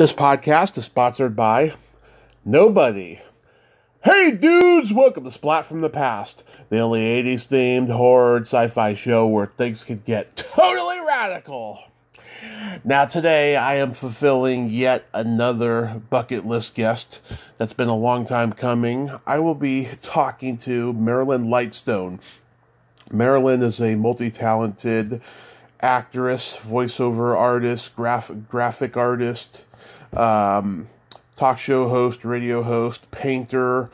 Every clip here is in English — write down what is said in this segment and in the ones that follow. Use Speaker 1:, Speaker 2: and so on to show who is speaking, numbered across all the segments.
Speaker 1: This podcast is sponsored by Nobody. Hey dudes, welcome to Splat from the Past, the only 80s themed horror sci fi show where things can get totally radical. Now, today I am fulfilling yet another bucket list guest that's been a long time coming. I will be talking to Marilyn Lightstone. Marilyn is a multi talented actress, voiceover artist, graph- graphic artist, um, talk show host, radio host, painter.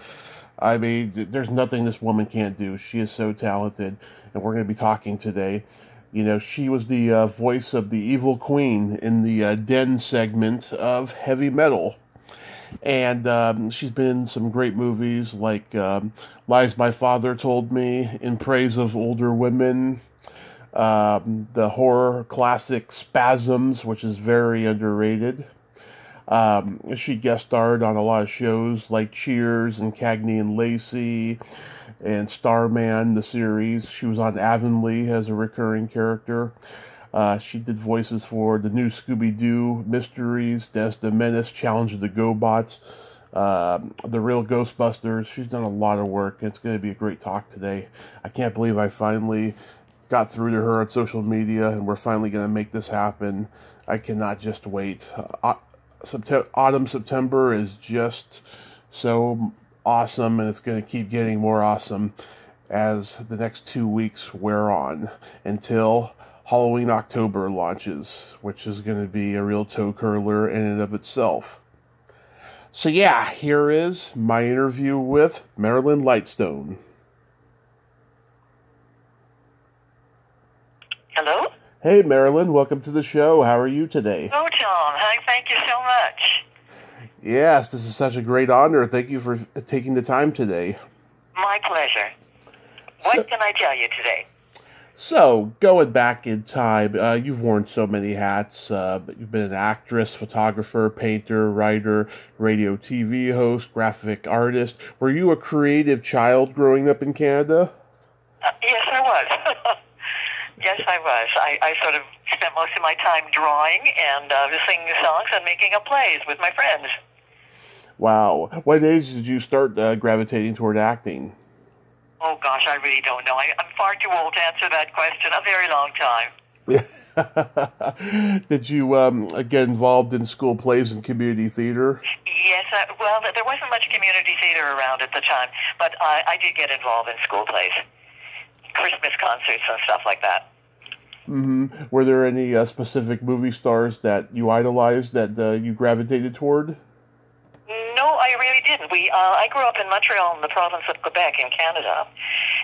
Speaker 1: I mean, there's nothing this woman can't do. She is so talented, and we're going to be talking today. You know, she was the uh, voice of the evil queen in the uh, Den segment of Heavy Metal. And um, she's been in some great movies like um, Lies My Father Told Me, In Praise of Older Women, um, the horror classic Spasms, which is very underrated. Um, she guest starred on a lot of shows like Cheers and Cagney and Lacey and Starman, the series. She was on Avonlea as a recurring character. Uh, she did voices for the new Scooby Doo Mysteries, Dennis the Menace, Challenge of the GoBots, uh, The Real Ghostbusters. She's done a lot of work. It's going to be a great talk today. I can't believe I finally got through to her on social media and we're finally going to make this happen. I cannot just wait. Uh, September, autumn, September is just so awesome, and it's going to keep getting more awesome as the next two weeks wear on until Halloween October launches, which is going to be a real toe curler in and of itself. So, yeah, here is my interview with Marilyn Lightstone.
Speaker 2: Hello?
Speaker 1: Hey, Marilyn, welcome to the show. How are you today?
Speaker 2: Oh, Tom. Hi, thank you so much.
Speaker 1: Yes, this is such a great honor. Thank you for taking the time today.
Speaker 2: My pleasure. What so, can I tell you today?
Speaker 1: So, going back in time, uh, you've worn so many hats. Uh, you've been an actress, photographer, painter, writer, radio TV host, graphic artist. Were you a creative child growing up in Canada?
Speaker 2: Uh, yes, I was. yes, I was. I, I sort of spent most of my time drawing and uh, singing songs and making up plays with my friends.
Speaker 1: Wow. What age did you start uh, gravitating toward acting?
Speaker 2: Oh, gosh, I really don't know. I, I'm far too old to answer that question. A very long time.
Speaker 1: did you um, get involved in school plays and community theater?
Speaker 2: Yes, uh, well, there wasn't much community theater around at the time, but I, I did get involved in school plays, Christmas concerts, and stuff like that.
Speaker 1: Mm-hmm. Were there any uh, specific movie stars that you idolized that uh, you gravitated toward?
Speaker 2: No, I really didn't. We uh, I grew up in Montreal, in the province of Quebec, in Canada,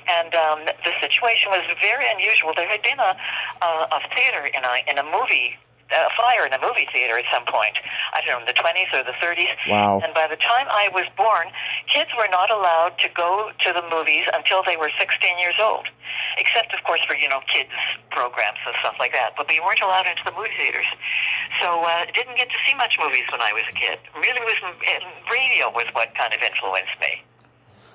Speaker 2: and um, the situation was very unusual. There had been a a, a theater in a in a movie a fire in a movie theater at some point. I don't know, in the 20s or the 30s.
Speaker 1: Wow.
Speaker 2: And by the time I was born, kids were not allowed to go to the movies until they were 16 years old, except, of course, for, you know, kids' programs and stuff like that. But we weren't allowed into the movie theaters. So uh, didn't get to see much movies when I was a kid. Really was, radio was what kind of influenced me.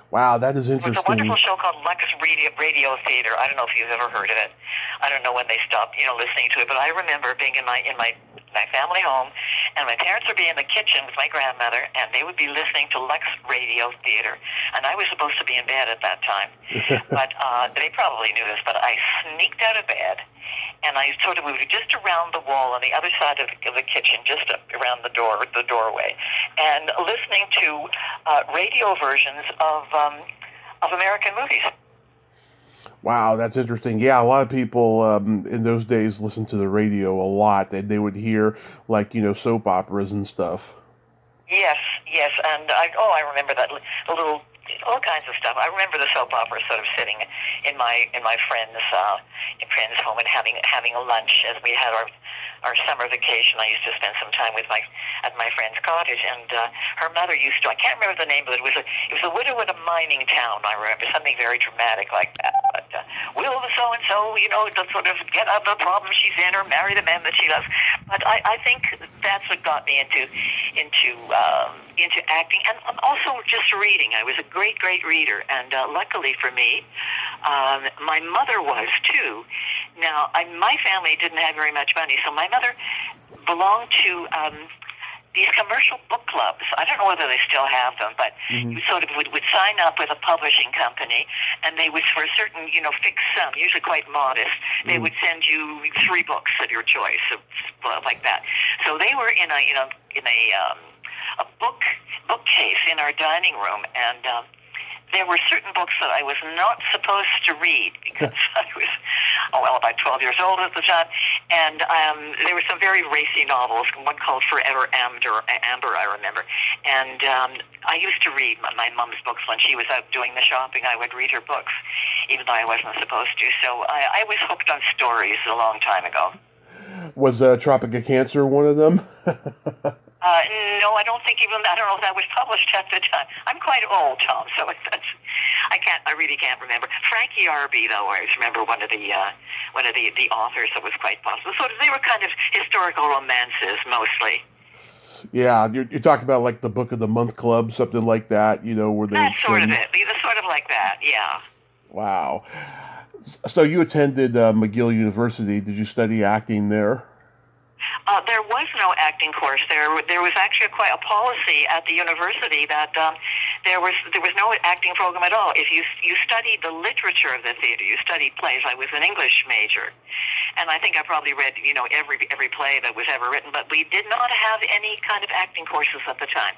Speaker 1: Wow, that is interesting.
Speaker 2: It was a wonderful show called Lux Radio, Radio Theater. I don't know if you've ever heard of it. I don't know when they stopped, you know, listening to it, but I remember being in my in my my family home, and my parents would be in the kitchen with my grandmother, and they would be listening to Lux Radio Theater, and I was supposed to be in bed at that time, but uh, they probably knew this, but I sneaked out of bed and I sort of moved just around the wall on the other side of the kitchen, just around the door, the doorway, and listening to uh, radio versions of um, of American movies.
Speaker 1: Wow, that's interesting. Yeah, a lot of people um, in those days listened to the radio a lot, and they would hear like you know soap operas and stuff.
Speaker 2: Yes, yes, and I oh I remember that little all kinds of stuff. I remember the soap opera sort of sitting in my in my friend's uh, in friend's home and having having a lunch as we had our our summer vacation. I used to spend some time with my at my friend's cottage, and uh, her mother used to. I can't remember the name of it. Was a it was a widow in a mining town. I remember something very dramatic like that. But uh, will the so and so, you know, sort of get out of the problem she's in, or marry the man that she loves. But I, I think that's what got me into into um, into acting, and also just reading. I was a great great reader, and uh, luckily for me, um, my mother was too. Now, I, my family didn't have very much money, so my mother belonged to um, these commercial book clubs. I don't know whether they still have them, but mm-hmm. you sort of would, would sign up with a publishing company, and they would, for a certain, you know, fixed sum, usually quite modest, they mm-hmm. would send you three books of your choice, like that. So they were in a, you know, in a um, a book bookcase in our dining room, and um, there were certain books that I was not supposed to read because I was, oh, well, about 12 years old at the time. And um, there were some very racy novels, one called Forever Amber, Amber I remember. And um, I used to read my, my mom's books when she was out doing the shopping. I would read her books, even though I wasn't supposed to. So I, I was hooked on stories a long time ago.
Speaker 1: Was uh, Tropic of Cancer one of them?
Speaker 2: Uh, no, I don't think even I don't know if that was published at the time. I'm quite old, Tom, so that's I can't. I really can't remember. Frank Yerby, though, I remember one of the uh, one of the the authors that was quite possible. So they were kind of historical romances mostly.
Speaker 1: Yeah, you're, you're talking about like the Book of the Month Club, something like that. You know, where they
Speaker 2: that's sort of it. Sort of like that. Yeah.
Speaker 1: Wow. So you attended uh, McGill University. Did you study acting there?
Speaker 2: Uh, there was no acting course there. There was actually quite a policy at the university that um, there was there was no acting program at all. If you you studied the literature of the theater, you studied plays. I was an English major, and I think I probably read you know every every play that was ever written. But we did not have any kind of acting courses at the time.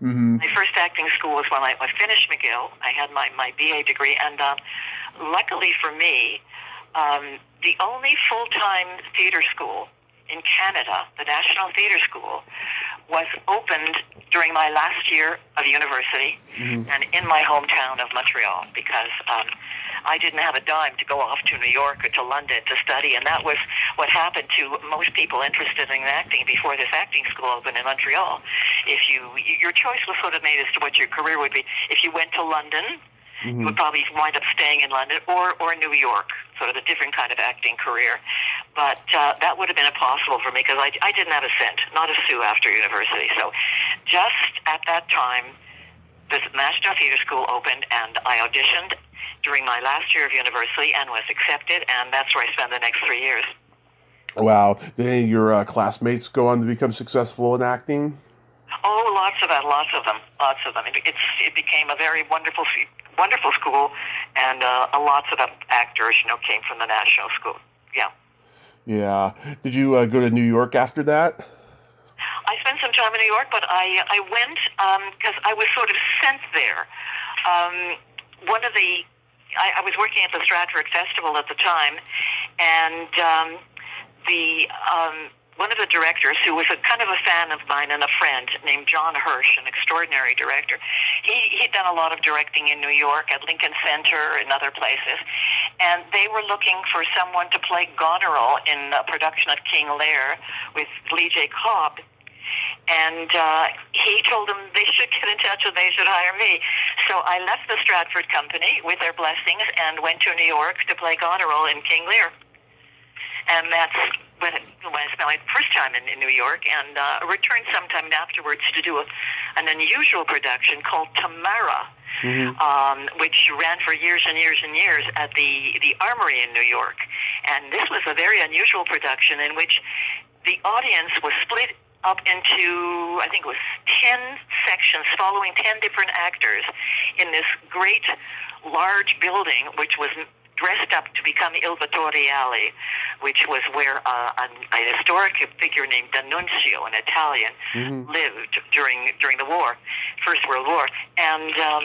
Speaker 1: Mm-hmm.
Speaker 2: My first acting school was when I, I finished McGill. I had my my BA degree, and uh, luckily for me, um, the only full time theater school in Canada, the National Theatre School, was opened during my last year of university mm-hmm. and in my hometown of Montreal because um, I didn't have a dime to go off to New York or to London to study, and that was what happened to most people interested in acting before this acting school opened in Montreal. If you your choice was sort of made as to what your career would be. If you went to London, mm-hmm. you would probably wind up staying in London or or New York sort of a different kind of acting career. But uh, that would have been impossible for me because I, I didn't have a cent, not a sou after university. So just at that time, the National Theatre School opened and I auditioned during my last year of university and was accepted, and that's where I spent the next three years.
Speaker 1: Wow. Did any of your uh, classmates go on to become successful in acting?
Speaker 2: Oh, lots of that, lots of them, lots of them. It, it's it became a very wonderful, wonderful school, and uh, lots of actors, you know, came from the national school. Yeah.
Speaker 1: Yeah. Did you uh, go to New York after that?
Speaker 2: I spent some time in New York, but I I went because um, I was sort of sent there. Um, one of the I, I was working at the Stratford Festival at the time, and um, the um, one of the directors, who was a kind of a fan of mine and a friend, named John Hirsch, an extraordinary director. He he'd done a lot of directing in New York at Lincoln Center and other places, and they were looking for someone to play Goneril in a production of King Lear with Lee J. Cobb. And uh, he told them they should get in touch and they should hire me. So I left the Stratford Company with their blessings and went to New York to play Goneril in King Lear. And that's when, when I spent my first time in, in New York, and uh, returned sometime afterwards to do a, an unusual production called Tamara, mm-hmm. um, which ran for years and years and years at the the Armory in New York. And this was a very unusual production in which the audience was split up into I think it was ten sections following ten different actors in this great large building, which was dressed up to become Il Vittoriale, which was where uh, an, an historic figure named D'Annunzio, an Italian, mm-hmm. lived during during the war, First World War, and um,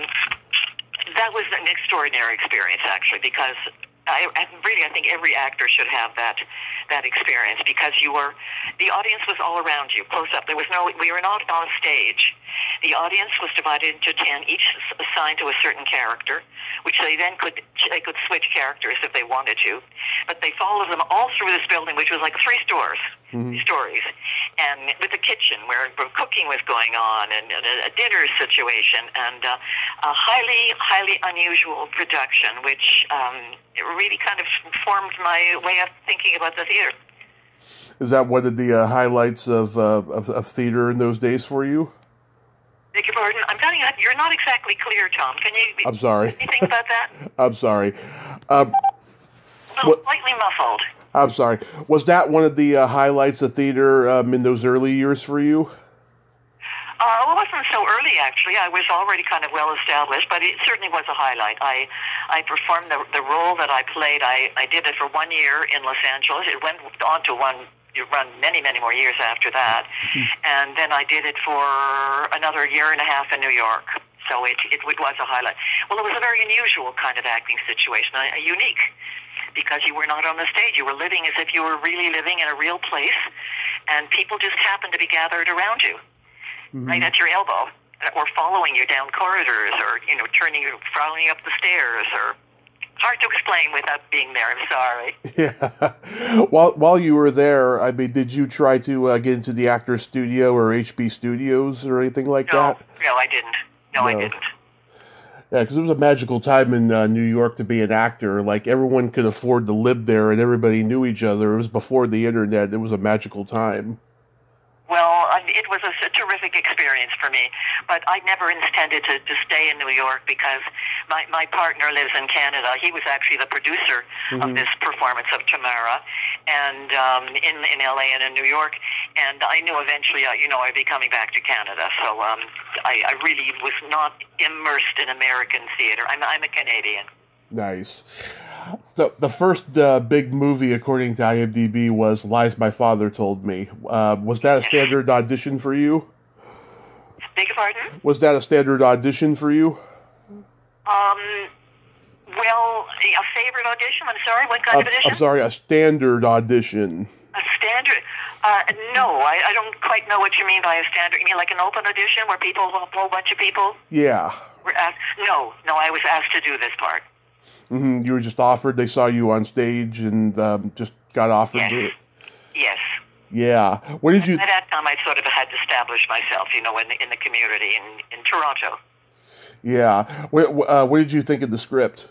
Speaker 2: that was an extraordinary experience actually because I, I really I think every actor should have that that experience because you were the audience was all around you, close up. There was no we were not on stage. The audience was divided into ten, each assigned to a certain character, which they then could they could switch characters if they wanted to. But they followed them all through this building, which was like three stores, mm-hmm. stories, and with a kitchen where, where cooking was going on, and, and a, a dinner situation, and uh, a highly highly unusual production, which um, really kind of formed my way of thinking about the theater.
Speaker 1: Is that one of the uh, highlights of, uh, of, of theater in those days for you?
Speaker 2: Beg your pardon. I'm telling you, you're not exactly clear, Tom. Can you?
Speaker 1: I'm sorry.
Speaker 2: Anything about that?
Speaker 1: I'm sorry. Um,
Speaker 2: what, slightly muffled.
Speaker 1: I'm sorry. Was that one of the uh, highlights of theater um, in those early years for you?
Speaker 2: Uh, well, it wasn't so early actually. I was already kind of well established, but it certainly was a highlight. I I performed the the role that I played. I I did it for one year in Los Angeles. It went on to one you run many many more years after that, mm-hmm. and then I did it for another year and a half in New York. So it, it it was a highlight. Well, it was a very unusual kind of acting situation, a, a unique because you were not on the stage. You were living as if you were really living in a real place, and people just happened to be gathered around you mm-hmm. right at your elbow, or following you down corridors, or you know, turning you, following you up the stairs, or hard to explain without being there. I'm sorry.
Speaker 1: Yeah. while while you were there, I mean, did you try to uh, get into the Actors Studio or HB Studios or anything like
Speaker 2: no,
Speaker 1: that?
Speaker 2: No, I didn't. No, no. I didn't.
Speaker 1: Yeah, because it was a magical time in uh, New York to be an actor. Like everyone could afford to live there, and everybody knew each other. It was before the internet. It was a magical time.
Speaker 2: Well, it was a, a terrific experience for me, but I never intended to, to stay in New York because my, my partner lives in Canada. He was actually the producer mm-hmm. of this performance of Tamara, and um, in in LA and in New York. And I knew eventually, uh, you know, I'd be coming back to Canada. So um, I, I really was not immersed in American theater. I'm I'm a Canadian.
Speaker 1: Nice. The the first uh, big movie, according to IMDb, was "Lies My Father Told Me." Uh, was that a standard audition for you?
Speaker 2: Beg your pardon?
Speaker 1: Was that a standard audition for you?
Speaker 2: Um. Well, a favorite audition. I'm sorry. What kind uh, of audition?
Speaker 1: I'm sorry. A standard audition.
Speaker 2: A standard. Uh, no, I, I don't quite know what you mean by a standard. You mean like an open audition where people, a whole bunch of people?
Speaker 1: Yeah.
Speaker 2: Were asked, no, no, I was asked to do this part.
Speaker 1: Mm-hmm. You were just offered. They saw you on stage and um, just got offered
Speaker 2: yes.
Speaker 1: it.
Speaker 2: Yes.
Speaker 1: Yeah. What did you?
Speaker 2: At that time, I sort of had to establish myself, you know, in the, in the community in in Toronto.
Speaker 1: Yeah. What, uh, what did you think of the script?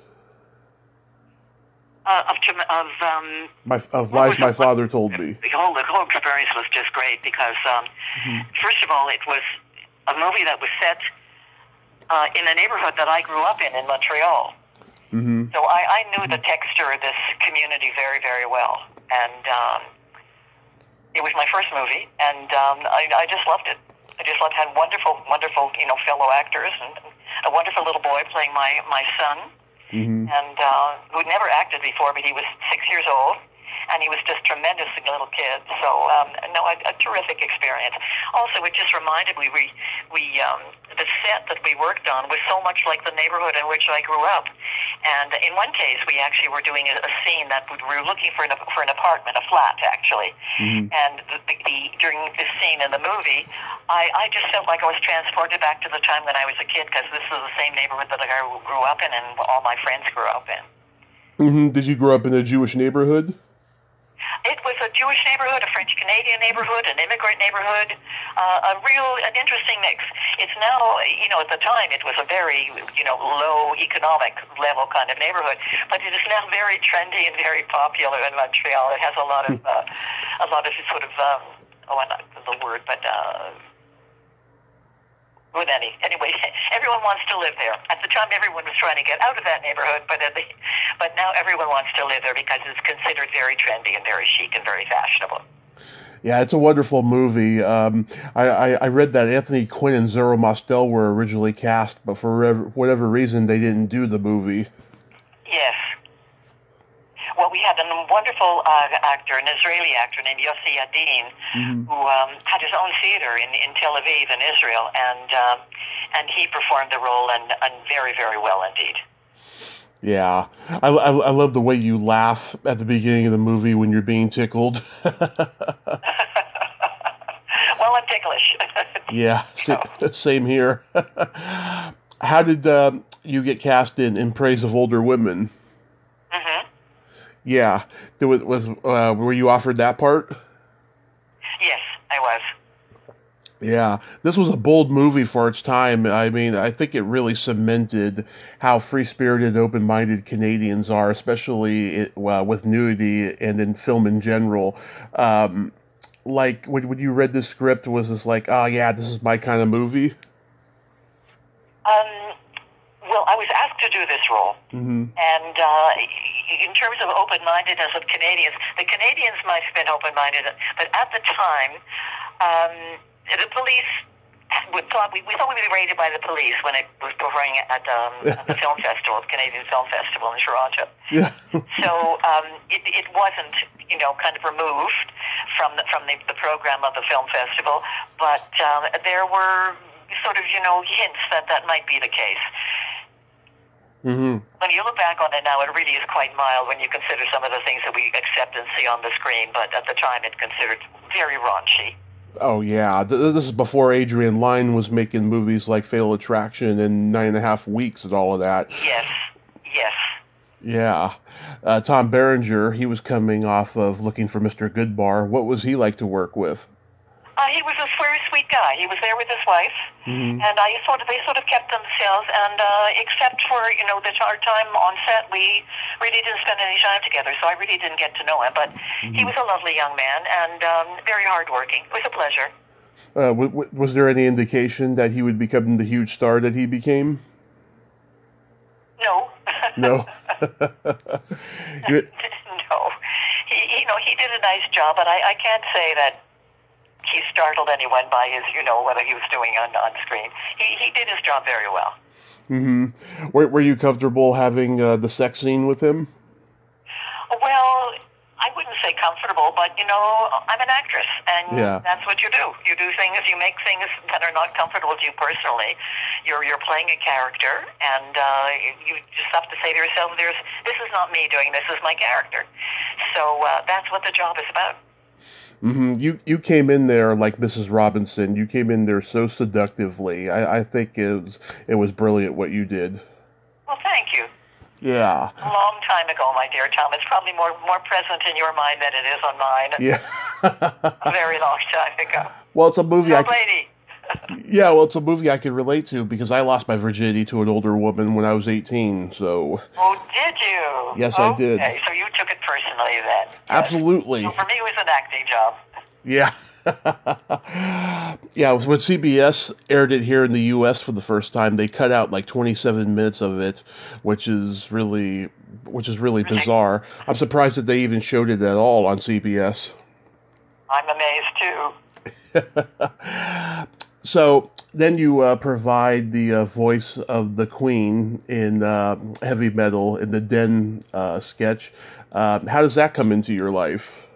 Speaker 2: Uh, of of um,
Speaker 1: my of lies my father told me.
Speaker 2: The whole the whole experience was just great because um, mm-hmm. first of all, it was a movie that was set uh, in a neighborhood that I grew up in in Montreal.
Speaker 1: Mm-hmm.
Speaker 2: So I, I knew the texture of this community very, very well, and um, it was my first movie, and um, I, I just loved it. I just loved had wonderful, wonderful, you know, fellow actors, and a wonderful little boy playing my my son,
Speaker 1: mm-hmm.
Speaker 2: and uh, who'd never acted before, but he was six years old and he was just tremendous little kid. So um, no, a, a terrific experience. Also, it just reminded me we we um, the set that we worked on was so much like the neighborhood in which I grew up. And in one case, we actually were doing a, a scene that we were looking for an, for an apartment, a flat actually.
Speaker 1: Mm-hmm.
Speaker 2: And the, the, the, during this scene in the movie, I, I just felt like I was transported back to the time when I was a kid because this is the same neighborhood that I grew up in and all my friends grew up in.
Speaker 1: Mm-hmm. Did you grow up in a Jewish neighborhood?
Speaker 2: It was a Jewish neighborhood, a French Canadian neighborhood, an immigrant neighborhood, uh, a real, an interesting mix. It's now, you know, at the time it was a very, you know, low economic level kind of neighborhood, but it is now very trendy and very popular in Montreal. It has a lot of, uh, a lot of sort of, um, oh, not the word, but. Uh, with any. Anyway, everyone wants to live there. At the time, everyone was trying to get out of that neighborhood, but the, but now everyone wants to live there because it's considered very trendy and very chic and very fashionable.
Speaker 1: Yeah, it's a wonderful movie. Um, I, I, I, read that Anthony Quinn and Zero Mostel were originally cast, but for whatever reason, they didn't do the movie.
Speaker 2: Yes, well, we had a wonderful uh, actor, an Israeli actor named Yossi Yadin,
Speaker 1: mm-hmm.
Speaker 2: who um, had his own theater in, in Tel Aviv in Israel, and um, and he performed the role and, and very very well indeed.
Speaker 1: Yeah, I, I, I, love the way you laugh at the beginning of the movie when you're being tickled. well,
Speaker 2: I'm ticklish.
Speaker 1: yeah, same here. How did uh, you get cast in In Praise of Older Women? Yeah, there was was uh, were you offered that part?
Speaker 2: Yes, I was.
Speaker 1: Yeah, this was a bold movie for its time. I mean, I think it really cemented how free spirited, open minded Canadians are, especially it, uh, with nudity and in film in general. Um, like, when, when you read the script, was this like, oh, yeah, this is my kind of movie?
Speaker 2: Um, well, I was asked to do this role,
Speaker 1: Mm-hmm.
Speaker 2: and uh, in terms of open-mindedness of Canadians, the Canadians might have been open-minded, but at the time, um, the police would thought we, we thought we'd be raided by the police when it was performing at, um, at the film festival, the Canadian Film Festival in Toronto.
Speaker 1: Yeah.
Speaker 2: So um, it, it wasn't, you know, kind of removed from the, from the, the program of the film festival, but um, there were sort of, you know, hints that that might be the case.
Speaker 1: mm-hmm.
Speaker 2: When you look back on it now, it really is quite mild when you consider some of the things that we accept and see on the screen, but at the time it considered very raunchy.
Speaker 1: Oh yeah, this is before Adrian Lyne was making movies like Fatal Attraction and Nine and a Half Weeks and all of that.
Speaker 2: Yes, yes.
Speaker 1: Yeah, uh, Tom Berenger, he was coming off of Looking for Mr. Goodbar. What was he like to work with?
Speaker 2: Uh, he was a very sweet guy. He was there with his wife,
Speaker 1: Mhm.
Speaker 2: and I sort of they sort of kept themselves. And uh, except for you know the our time on set, we really didn't spend any time together. So I really didn't get to know him. But he was a lovely young man and um, very hardworking. It was a pleasure.
Speaker 1: Uh, w- w- was there any indication that he would become the huge star that he became?
Speaker 2: No.
Speaker 1: No.
Speaker 2: No. He, you know, he did a nice job, but I, I can't say that he startled anyone by his, you know, whether he was doing on on screen. He he did his job very well.
Speaker 1: hmm Were, were you comfortable having uh, the sex scene with him?
Speaker 2: Well, I wouldn't say comfortable, but you know, I'm an actress, and
Speaker 1: Yeah.
Speaker 2: that's what you do. You do things, you make things that are not comfortable to you personally. You're you're playing a character, and uh, you just have to say to yourself, "There's this is not me doing this; this is my character." So uh, that's what the job is about.
Speaker 1: Hmm You you came in there like Mrs. Robinson. You came in there so seductively. I, I think it was it was brilliant what you did.
Speaker 2: Well, thank you.
Speaker 1: Yeah.
Speaker 2: A long time ago, my dear Tom. It's probably more more present in your mind than it is on mine.
Speaker 1: Yeah.
Speaker 2: A very long time ago.
Speaker 1: well, it's a movie. I
Speaker 2: Young
Speaker 1: c-
Speaker 2: lady.
Speaker 1: Yeah, well, it's a movie I can relate to because I lost my virginity to an older woman when I was eighteen. So
Speaker 2: Oh, did you?
Speaker 1: Yes, I did.
Speaker 2: Okay, so you took it personally then. Yes.
Speaker 1: absolutely.
Speaker 2: So for me, it was an acting job.
Speaker 1: Yeah. yeah, when CBS aired it here in the U.S. for the first time, they cut out like 27 minutes of it, which is really, which is really bizarre. I'm surprised that they even showed it at all on CBS.
Speaker 2: I'm amazed too.
Speaker 1: So then you uh, provide the uh, voice of the Queen in uh, heavy metal in the Den uh, sketch. Uh, how does that come into your life?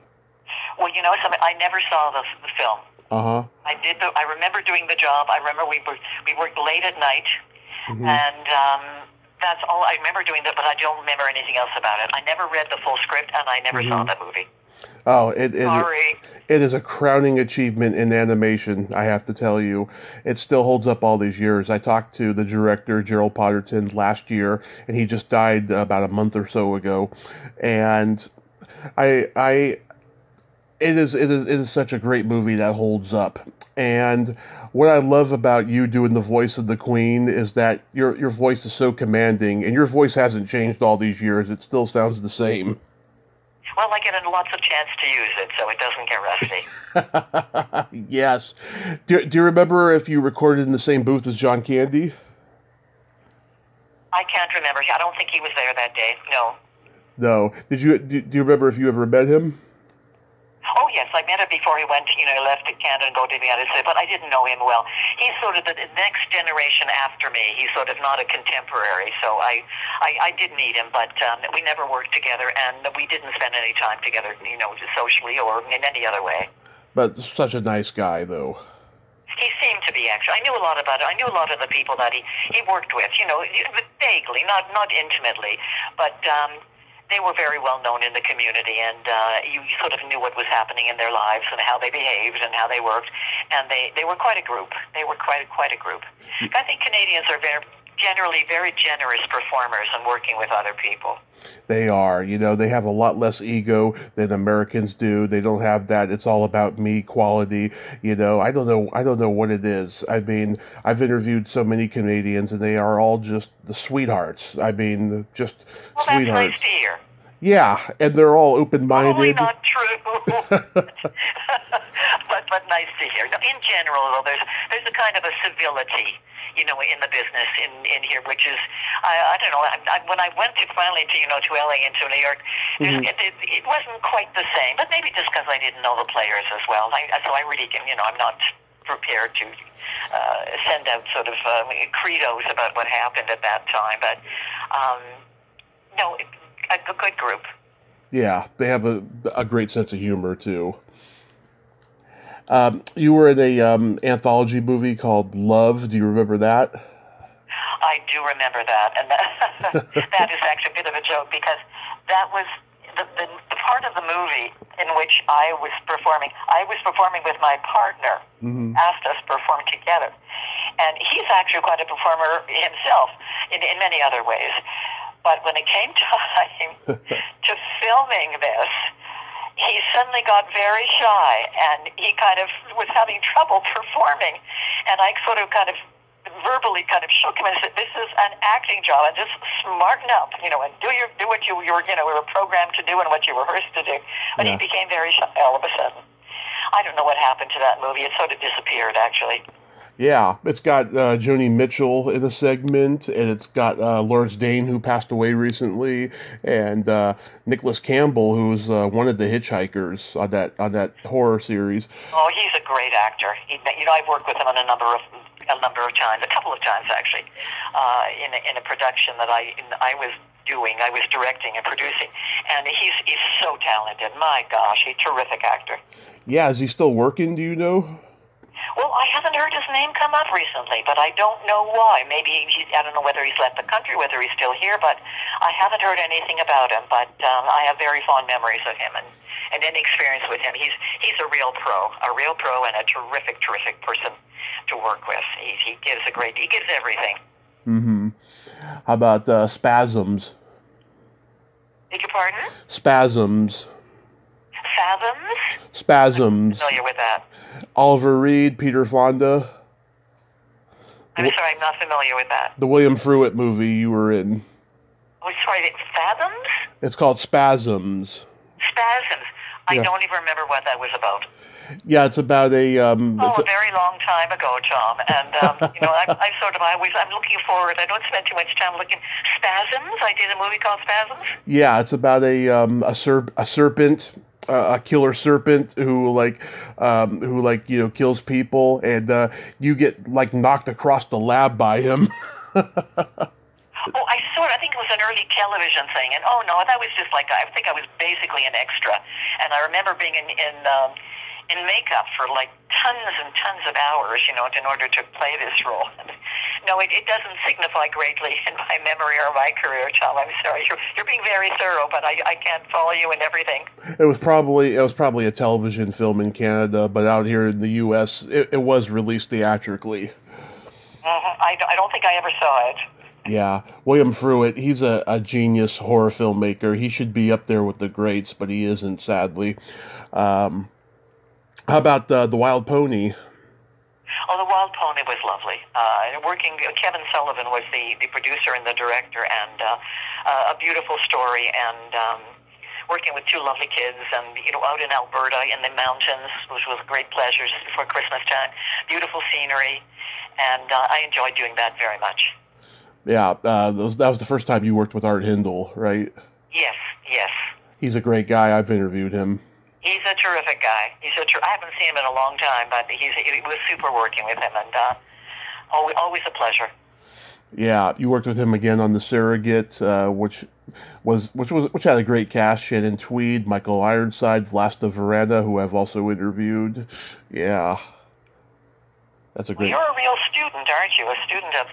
Speaker 2: Well, you know something. I never saw the, the film.
Speaker 1: Uh huh.
Speaker 2: I did. The, I remember doing the job. I remember we were we worked late at night,
Speaker 1: Mm-hmm.
Speaker 2: and um, that's all I remember doing. That, but I don't remember anything else about it. I never read the full script, and I never saw
Speaker 1: Mm-hmm.
Speaker 2: that movie.
Speaker 1: Oh, it, it,
Speaker 2: Sorry.
Speaker 1: It is a crowning achievement in animation, I have to tell you. It still holds up all these years. I talked to the director, Gerald Potterton, last year, and he just died about a month or so ago. And I, I, it is, it is, it is such a great movie that holds up. And what I love about you doing the voice of the Queen is that your, your voice is so commanding, and your voice hasn't changed all these years. It still sounds the same.
Speaker 2: Well, I get lots of chance to use it, so it doesn't get rusty.
Speaker 1: yes. Do, do you remember if you recorded in the same booth as John Candy?
Speaker 2: I can't remember. I don't think he was there that day. No.
Speaker 1: No. Did you do, do you remember if you ever met him?
Speaker 2: Oh yes, I met him before he went. You know, left to Canada and go to the United States, but I didn't know him well. He's sort of the next generation after me. He's sort of not a contemporary, so I, I, I did meet him, but um, we never worked together, and we didn't spend any time together. You know, socially or in any other way.
Speaker 1: But such a nice guy, though.
Speaker 2: He seemed to be actually. I knew a lot about it. I knew a lot of the people that he he worked with. You know, vaguely, not not intimately, but. um they were very well known in the community, and uh, you sort of knew what was happening in their lives and how they behaved and how they worked. And they, they were quite a group. They were quite quite a group. I think Canadians are very generally very generous performers and working with other people.
Speaker 1: They are. You know, they have a lot less ego than Americans do. They don't have that. It's all about me quality. You know, I don't know. I don't know what it is. I mean, I've interviewed so many Canadians, and they are all just the sweethearts. I mean, just
Speaker 2: Well, that's
Speaker 1: sweethearts.
Speaker 2: nice to hear.
Speaker 1: Yeah, and they're all open-minded.
Speaker 2: Probably not true, but but nice to hear. No, In general, though, there's there's a kind of a civility. you know, in the business in in here, which is I, I don't know. I, I, when I went to finally to you know to LA and to New York, mm-hmm. it, it, it wasn't quite the same. But maybe just because I didn't know the players as well. I, so I really can, you know, I'm not prepared to uh, send out sort of um, credos about what happened at that time. But um, no, a good group.
Speaker 1: Yeah, they have a a great sense of humor too. Um, you were in a um, anthology movie called Love. Do you remember that?
Speaker 2: I do remember that, and that, that is actually a bit of a joke because that was the, the, the part of the movie in which I was performing. I was performing with my partner. Mm-hmm. Asked us to perform together, and he's actually quite a performer himself in, in many other ways. But when it came time to filming this, he suddenly got very shy and he kind of was having trouble performing. And I sort of kind of verbally kind of shook him and said, "This is an acting job, and just smarten up, you know, and do your do what you you were you know we were programmed to do and what you rehearsed to do." But yeah. he became very shy all of a sudden. I don't know what happened to that movie. It sort of disappeared, actually.
Speaker 1: Yeah, it's got uh, Joni Mitchell in the segment, and it's got uh, Lawrence Dane, who passed away recently, and uh, Nicholas Campbell, who's uh, one of the hitchhikers on that on that horror series.
Speaker 2: Oh, he's a great actor. He, you know, I've worked with him on a number of a number of times, a couple of times actually, uh, in a, in a production that I in, I was doing. I was directing and producing, and he's he's so talented. My gosh, he's a terrific actor.
Speaker 1: Yeah, is he still working? Do you know?
Speaker 2: Well, I haven't heard his name come up recently, but I don't know why. Maybe he, I don't know whether he's left the country, whether he's still here, but I haven't heard anything about him. But um, I have very fond memories of him and and any experience with him. He's he's a real pro, a real pro, and a terrific, terrific person to work with. He he gives a great, he gives everything.
Speaker 1: Mm-hmm. How about uh, spasms?
Speaker 2: Beg your pardon?
Speaker 1: Spasms.
Speaker 2: Spasms.
Speaker 1: Spasms.
Speaker 2: I'm familiar with that.
Speaker 1: Oliver Reed, Peter Fonda.
Speaker 2: I'm sorry, I'm not familiar with that.
Speaker 1: The William Fruet movie you were in.
Speaker 2: Oh, sorry, it's Fathoms?
Speaker 1: It's called Spasms.
Speaker 2: Spasms. I yeah. don't even remember what that was about.
Speaker 1: Yeah, it's about a. Um,
Speaker 2: oh,
Speaker 1: a,
Speaker 2: a very long time ago, Tom. And um, you know, I, I sort of, I always, I'm looking forward. I don't spend too much time looking. Spasms. I did a movie called Spasms.
Speaker 1: Yeah, it's about a um, a, serp- a serpent uh, a killer serpent who like um, who like you know kills people and uh, you get like knocked across the lab by him
Speaker 2: oh i saw it i think it was an early television thing and oh no that was just like i think i was basically an extra and i remember being in in um, in makeup for like tons and tons of hours, you know, in order to play this role. no, it, it doesn't signify greatly in my memory or my career, Tom. I'm sorry. You're, you're being very thorough, but I, I can't follow you in everything.
Speaker 1: It was probably it was probably a television film in Canada, but out here in the U.S., it, it was released theatrically.
Speaker 2: Mm-hmm. I, I don't think I ever saw it.
Speaker 1: Yeah, William Fruet, he's a, a genius horror filmmaker. He should be up there with the greats, but he isn't, sadly. Um, how about the the Wild Pony?
Speaker 2: Oh, the Wild Pony was lovely. Uh, working, Kevin Sullivan was the, the producer and the director, and uh, uh, a beautiful story. And um, working with two lovely kids, and you know, out in Alberta in the mountains, which was a great pleasure just before Christmas time. Beautiful scenery, and uh, I enjoyed doing that very much.
Speaker 1: Yeah, uh, that, was, that was the first time you worked with Art Hindle, right?
Speaker 2: Yes, yes.
Speaker 1: He's a great guy. I've interviewed him.
Speaker 2: He's a terrific guy. He's a ter- I haven't seen him in a long time, but he's it was super working with him, and uh, always, always a pleasure.
Speaker 1: Yeah, you worked with him again on the Surrogate, uh, which was which was which had a great cast: Shannon Tweed, Michael Ironside, Vlasta Vrana, who I've also interviewed. Yeah, that's a great.
Speaker 2: Well, you're a real student, aren't you? A student of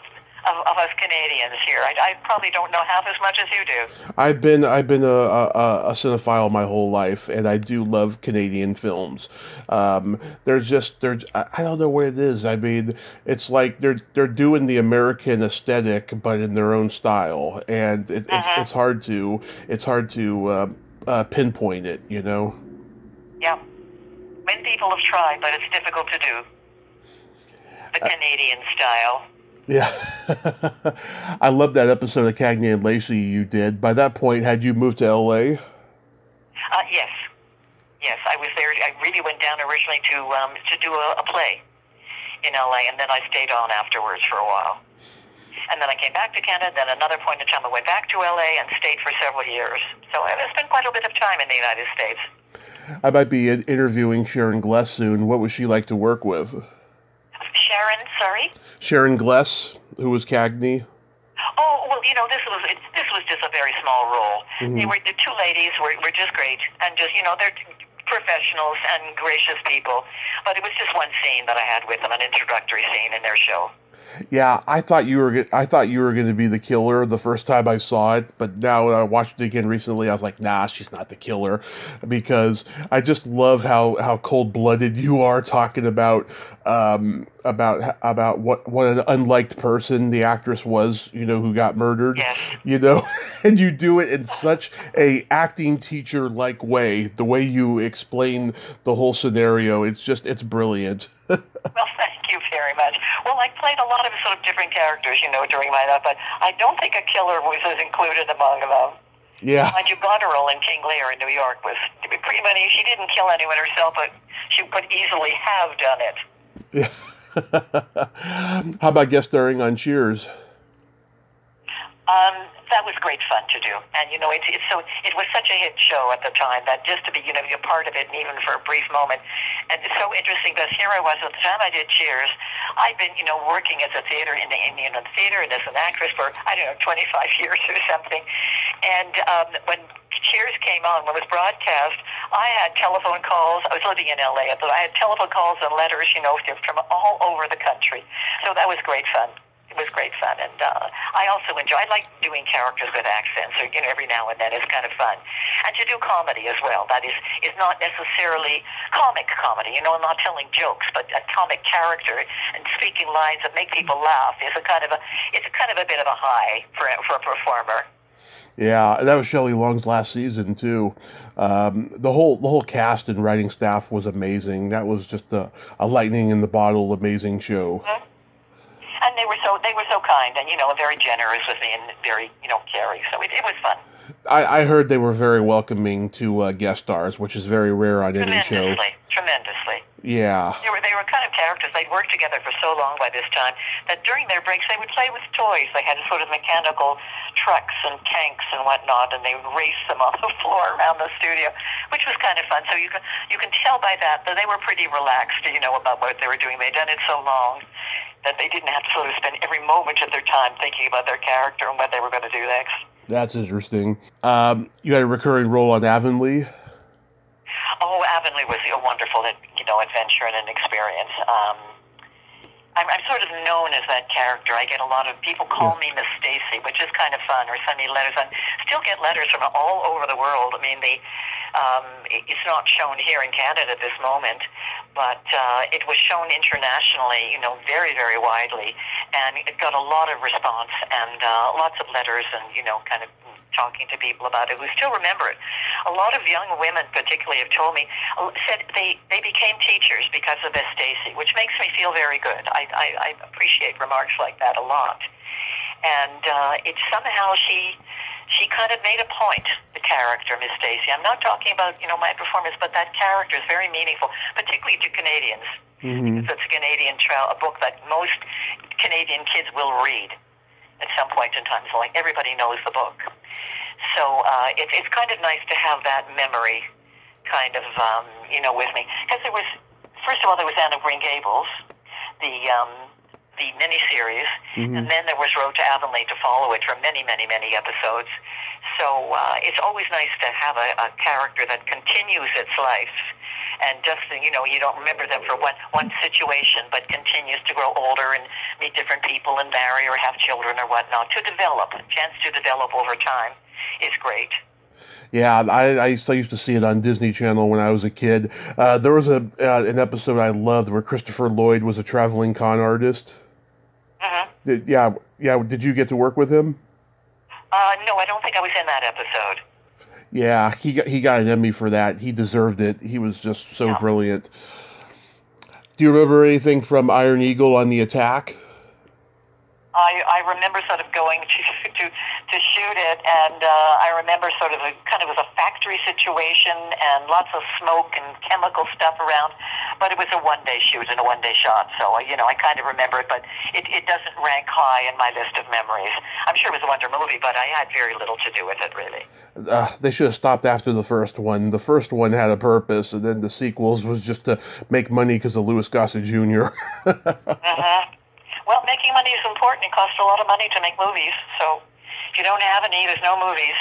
Speaker 2: of, of us Canadians here. I, I, probably don't know half as much as you do.
Speaker 1: I've been I've been a, a, a cinephile my whole life, and I do love Canadian films. Um, there's just there's I don't know what it is. I mean, it's like they're they're doing the American aesthetic, but in their own style, and it, mm-hmm. it's it's hard to it's hard to uh, uh, pinpoint it. You know.
Speaker 2: Yeah. Many people have tried, but it's difficult to do. The uh, Canadian style.
Speaker 1: Yeah. I love that episode of Cagney and Lacey you did. By that point, had you moved to
Speaker 2: LA? Uh, yes. Yes, I was there. I really went down originally to um, to do a, a play in LA, and then I stayed on afterwards for a while. And then I came back to Canada. Then another point in time, I went back to LA and stayed for several years. So I spent quite a bit of time in the United States.
Speaker 1: I might be interviewing Sharon Gless soon. What was she like to work with?
Speaker 2: Sharon, sorry.
Speaker 1: Sharon Gless, who was Cagney.
Speaker 2: Oh well, you know this was it, this was just a very small role. Mm-hmm. They were the two ladies were were just great and just you know they're professionals and gracious people. But it was just one scene that I had with them, an introductory scene in their show.
Speaker 1: Yeah, I thought you were. I thought you were going to be the killer the first time I saw it, but now when I watched it again recently, I was like, nah, she's not the killer, because I just love how how cold blooded you are talking about um, about about what what an unliked person the actress was, you know, who got murdered,
Speaker 2: yes.
Speaker 1: you know, and you do it in such a acting teacher like way. The way you explain the whole scenario, it's just it's brilliant.
Speaker 2: well, very much. Well, I played a lot of sort of different characters, you know, during my life, but I don't think a killer was included among them.
Speaker 1: Yeah.
Speaker 2: Mind you, Goneril in King Lear in New York was pretty much, she didn't kill anyone herself, but she could easily have done it.
Speaker 1: Yeah. How about guest starring on Cheers?
Speaker 2: Um, that was great fun to do. And you know, it's, it's so it was such a hit show at the time that just to be you know be a part of it, and even for a brief moment, and it's so interesting because here I was at the time I did Cheers. I'd been you know working as a theater in the Indian theater and as an actress for I don't know 25 years or something, and um, when Cheers came on, when it was broadcast, I had telephone calls. I was living in LA, but I had telephone calls and letters, you know, from all over the country. So that was great fun was great fun, and uh, I also enjoy. I like doing characters with accents, or you know, every now and then it's kind of fun, and to do comedy as well. That is is not necessarily comic comedy, you know, I'm not telling jokes, but a comic character and speaking lines that make people laugh is a kind of a it's a kind of a bit of a high for for a performer.
Speaker 1: Yeah, that was Shelley Long's last season too. Um, the whole the whole cast and writing staff was amazing. That was just a, a lightning in the bottle, amazing show.
Speaker 2: Mm-hmm and they were so they were so kind and you know very generous with me and very you know caring. So it, it was fun.
Speaker 1: I, I heard they were very welcoming to uh, guest stars, which is very rare on any show.
Speaker 2: Tremendously,
Speaker 1: Yeah.
Speaker 2: They were they were kind of characters. They'd worked together for so long by this time that during their breaks they would play with toys. They had sort of mechanical trucks and tanks and whatnot, and they would race them on the floor around the studio, which was kind of fun. So you can you can tell by that that they were pretty relaxed, you know, about what they were doing. They'd done it so long that they didn't have to sort of spend every moment of their time thinking about their character and what they were going to do next.
Speaker 1: That's interesting. Um, you had a recurring role on Avonlea.
Speaker 2: Oh, Avonlea was a wonderful, you know, adventure and an experience. Um, I'm, I'm sort of known as that character. I get a lot of people call yeah. me Miss Stacy, which is kind of fun, or send me letters. I still get letters from all over the world. I mean, the um, it's not shown here in Canada at this moment, but uh, it was shown internationally, you know, very, very widely, and it got a lot of response and uh, lots of letters and, you know, kind of talking to people about it who still remember it. A lot of young women, particularly, have told me uh, said they they became teachers because of Miss Stacy, which makes me feel very good. I, I, I appreciate remarks like that a lot, and uh, it somehow she she kind of made a point, the character, Miss Stacy. I'm not talking about, you know, my performance, but that character is very meaningful, particularly to Canadians. Mm-hmm. It's a Canadian trail, a book that most Canadian kids will read at some point in time. So, like, everybody knows the book. So, uh, it, it's kind of nice to have that memory kind of, um, you know, with me. Because there was, first of all, there was Anne of Green Gables, the, um, the miniseries, mm-hmm. and then there was Road to Avonlea to follow it for many, many, many episodes. So uh, it's always nice to have a, a character that continues its life and just you know you don't remember them for one one situation, but continues to grow older and meet different people and marry or have children or whatnot. To develop, chance to develop over time is great.
Speaker 1: Yeah, I, I used to see it on Disney Channel when I was a kid. Uh, there was a uh, an episode I loved where Christopher Lloyd was a traveling con artist.
Speaker 2: Uh-huh.
Speaker 1: Did, yeah, yeah. Did you get to work with him?
Speaker 2: Uh, no, I don't think I was in that episode.
Speaker 1: Yeah, he got he got an Emmy for that. He deserved it. He was just so brilliant. Do you remember anything from Iron Eagle on the attack?
Speaker 2: I, I remember sort of going to to to shoot it, and uh, I remember sort of a kind of was a factory situation and lots of smoke and chemical stuff around. But it was a one day shoot and a one day shot, so uh, you know I kind of remember it, but it, it doesn't rank high in my list of memories. I'm sure it was a wonder movie, but I had very little to do with it really.
Speaker 1: Uh, they should have stopped after the first one. The first one had a purpose, and then the sequels was just to make money because of Louis Gossett Jr.
Speaker 2: uh-huh. Well, making money is important. It costs a lot of money to make movies. So if you don't have any, there's no movies.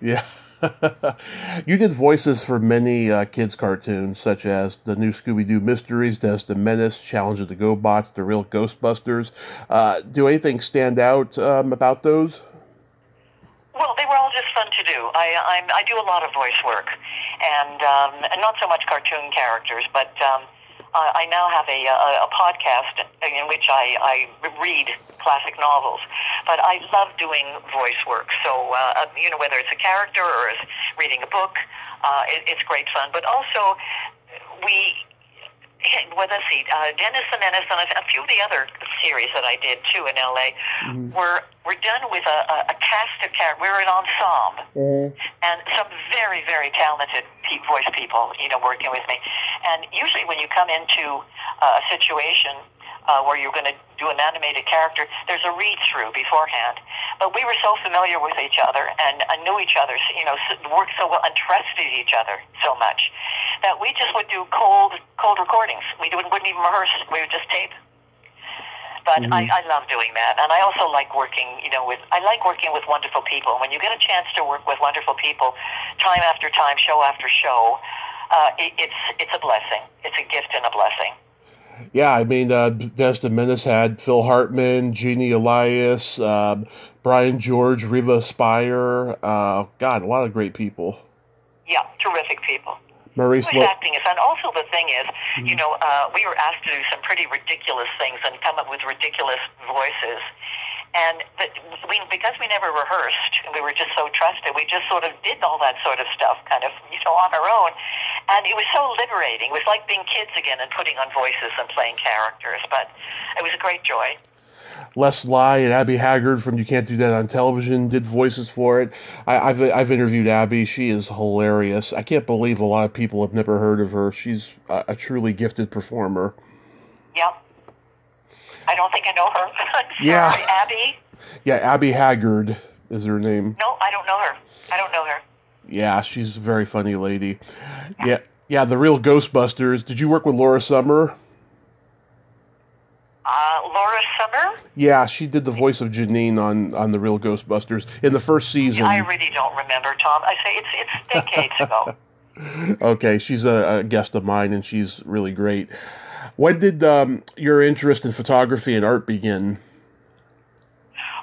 Speaker 1: Yeah. you did voices for many uh, kids' cartoons, such as the new Scooby Doo Mysteries, Dennis the Menace, Challenge of the GoBots, The Real Ghostbusters. Uh, do anything stand out um, about those?
Speaker 2: Well, they were all just fun to do. I I'm, I do a lot of voice work, and um, and not so much cartoon characters, but um, uh, I now have a, a, a podcast in which I, I read classic novels. But I love doing voice work. So, uh, you know, whether it's a character or reading a book, uh, it, it's great fun. But also, we well, let's see, uh, Dennis the Menace and a, few of the other series that I did too in LA mm-hmm. were were done with a, a, a cast of characters. We were an ensemble, mm-hmm. and some very very talented pe- voice people, you know, working with me. And usually, when you come into uh, a situation uh, where you're going to do an animated character, there's a read through beforehand. But we were so familiar with each other and, and knew each other, you know, worked so well and trusted each other so much that we just would do cold cold recordings. We wouldn't even rehearse; we would just tape. But mm-hmm. I, I love doing that, and I also like working, you know, with I like working with wonderful people. When you get a chance to work with wonderful people, time after time, show after show, uh, it, it's it's a blessing. It's a gift and a blessing.
Speaker 1: Yeah, I mean, uh, the Menace had Phil Hartman, Jeannie Elias, uh, Brian George, Riva Spier. Uh, God, a lot of great people.
Speaker 2: Yeah, terrific people.
Speaker 1: Maurice
Speaker 2: Lo- acting is, and also the thing is, mm-hmm. you know, uh, we were asked to do some pretty ridiculous things and come up with ridiculous voices. And but we, because we never rehearsed, we were just so trusted, we just sort of did all that sort of stuff, kind of, you know, on our own. And it was so liberating. It was like being kids again and putting on voices and playing characters. But it was a great joy.
Speaker 1: Les Lye and Abby Hagyard from You Can't Do That on Television did voices for it. I, have I've interviewed Abby. She is hilarious. I can't believe a lot of people have never heard of her. She's a, a truly gifted performer.
Speaker 2: Yep. I don't think I know her.
Speaker 1: yeah.
Speaker 2: Abby?
Speaker 1: Yeah, Abby Hagyard is her name.
Speaker 2: No, I don't know her. I don't know her.
Speaker 1: Yeah, she's a very funny lady. Yeah, yeah, the real Ghostbusters. Did you work with Laura Summer?
Speaker 2: Uh, Laura Summer?
Speaker 1: Yeah, she did the voice of Janine on, on the Real Ghostbusters in the first season.
Speaker 2: I really don't remember, Tom. I say it's it's decades ago.
Speaker 1: okay, she's a, a, guest of mine, and she's really great. When did um, your interest in photography and art begin?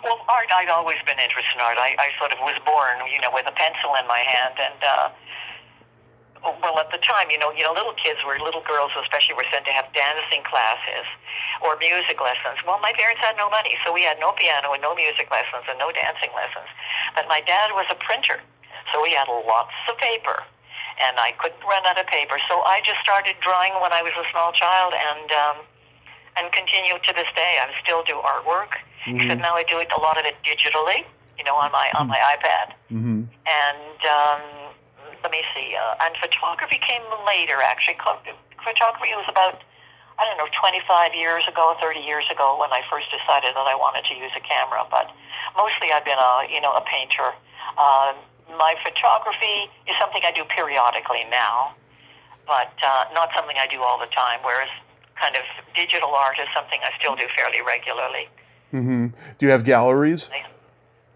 Speaker 2: Well, art, I've always been interested in art. I, I sort of was born, you know, with a pencil in my hand, and uh, well, at the time, you know, you know, little kids were little girls, especially, were sent to have dancing classes or music lessons. Well, my parents had no money, so we had no piano and no music lessons and no dancing lessons. But my dad was a printer, so we had lots of paper, and I couldn't run out of paper. So I just started drawing when I was a small child, and um, and continue to this day. I still do artwork, mm-hmm. except now I do it a lot of it digitally, you know, on my on my iPad,
Speaker 1: mm-hmm.
Speaker 2: and. Um, let me see, uh, and photography came later, actually. Photography was about, I don't know, 25 years ago, 30 years ago when I first decided that I wanted to use a camera. But mostly I've been a, you know, a painter. Uh, my photography is something I do periodically now, but uh, not something I do all the time, whereas kind of digital art is something I still do fairly regularly.
Speaker 1: Mm-hmm. Do you have galleries?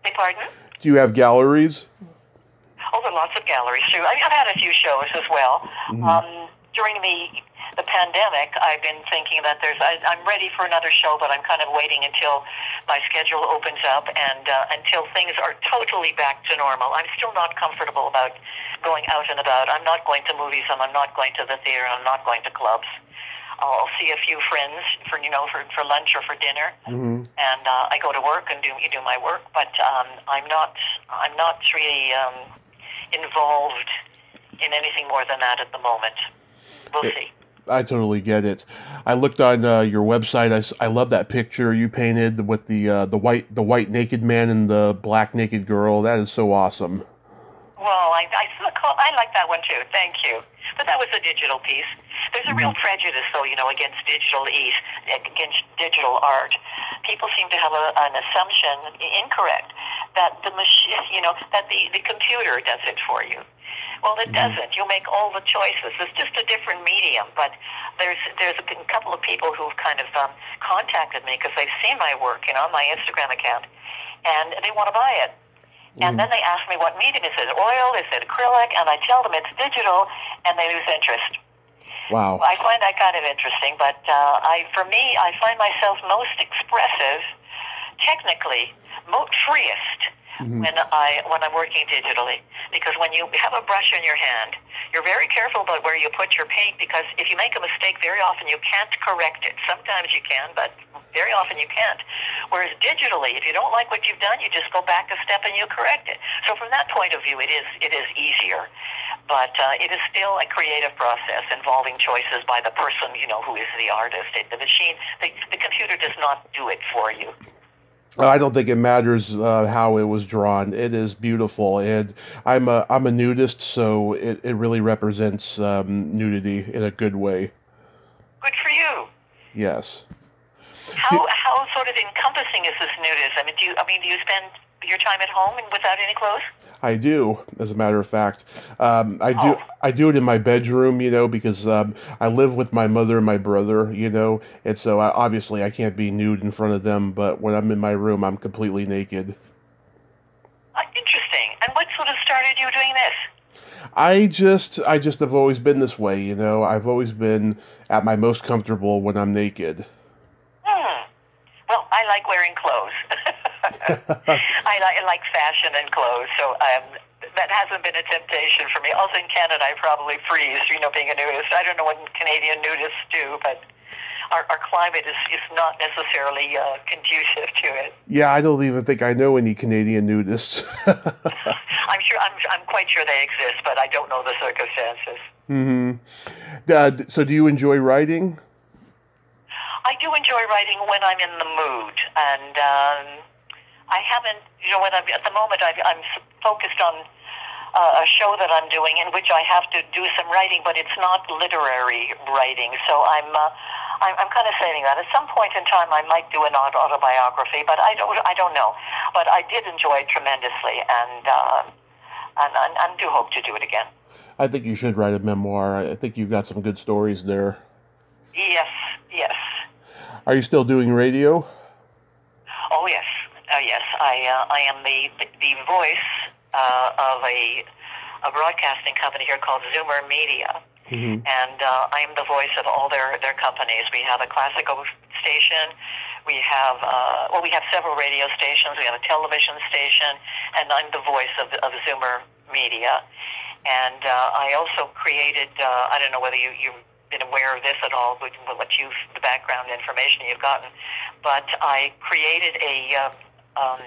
Speaker 2: Beg pardon?
Speaker 1: Do you have galleries?
Speaker 2: Oh, there are lots of galleries too. I, have had a few shows as well. Mm-hmm. Um, during the the pandemic, I've been thinking that there's I, I'm ready for another show, but I'm kind of waiting until my schedule opens up and uh, until things are totally back to normal. I'm still not comfortable about going out and about. I'm not going to movies, and I'm not going to the theater. I'm not going to clubs. I'll see a few friends for you know for, for lunch or for dinner,
Speaker 1: mm-hmm.
Speaker 2: and uh, I go to work and do you do my work. But um, I'm not I'm not really um, involved in anything more than that at the moment. We'll see.
Speaker 1: I totally get it. I looked on uh, your website. I, I love that picture you painted with the uh, the white the white naked man and the black naked girl. That is so awesome.
Speaker 2: Well, I, I, I like that one too. Thank you. But that was a digital piece. There's a real mm-hmm. prejudice, though, you know, against digital ease, against digital art. People seem to have a, an assumption, incorrect, that the machine, you know, that the, the computer does it for you. Well, it mm-hmm. doesn't. You make all the choices. It's just a different medium. But there's there's a couple of people who've kind of um, contacted me because they've seen my work, you know, on my Instagram account, and they want to buy it. And mm. then they ask me what medium is it, oil, is it acrylic, and I tell them it's digital, and they lose interest.
Speaker 1: Wow.
Speaker 2: I find that kind of interesting, but uh, I, for me, I find myself most expressive, technically, most freest when I when I'm working digitally. Because when you have a brush in your hand, you're very careful about where you put your paint. Because if you make a mistake, very often you can't correct it. Sometimes you can, but very often you can't. Whereas digitally, if you don't like what you've done, you just go back a step and you correct it. So from that point of view, it is it is easier but uh, it is still a creative process involving choices by the person, you know, who is the artist. It, the machine, the, the computer does not do it for you.
Speaker 1: I don't think it matters uh, how it was drawn. It is beautiful, and I'm a I'm a nudist, so it, it really represents um, nudity in a good way.
Speaker 2: Good for you.
Speaker 1: Yes.
Speaker 2: How how sort of encompassing is this nudism? I mean, do you I mean do you spend your time at home and without any clothes?
Speaker 1: I do, as a matter of fact. Um, I do.
Speaker 2: Oh.
Speaker 1: I do it in my bedroom, you know, because um, I live with my mother and my brother, you know, and so I, obviously I can't be nude in front of them. But when I'm in my room, I'm completely naked.
Speaker 2: Uh, interesting. And what sort of started you doing this?
Speaker 1: I just, I just have always been this way, you know. I've always been at my most comfortable when I'm naked.
Speaker 2: Hmm. Well, I like wearing clothes. I like I like fashion and clothes, so um, that hasn't been a temptation for me. Also in Canada, I probably freeze, you know, being a nudist. I don't know what Canadian nudists do, but our, our climate is, is not necessarily uh, conducive to it.
Speaker 1: Yeah, I don't even think I know any Canadian nudists.
Speaker 2: I'm sure I'm I'm quite sure they exist, but I don't know the circumstances.
Speaker 1: hmm Uh, so, do you enjoy writing?
Speaker 2: I do enjoy writing when I'm in the mood, and um, I haven't, you know, when I'm at the moment, I've, I'm focused on uh, a show that I'm doing in which I have to do some writing, but it's not literary writing. So I'm, uh, I'm, I'm kind of saying that at some point in time I might do an autobiography, but I don't, I don't know. But I did enjoy it tremendously, and uh, and, and, and do hope to do it again.
Speaker 1: I think you should write a memoir. I I think you've got some good stories there.
Speaker 2: Yes, yes.
Speaker 1: Are you still doing radio?
Speaker 2: Oh yes, oh yes. I uh, I am the the voice uh, of a a broadcasting company here called Zoomer Media,
Speaker 1: hmm
Speaker 2: and uh, I am the voice of all their their companies. We have a classical station. We have uh, well, we have several radio stations. We have a television station, and I'm the voice of of Zoomer Media. And uh, I also created. Uh, I don't know whether you you've been aware of this at all, with with what you've the background information you've gotten, but I created a. Uh, um,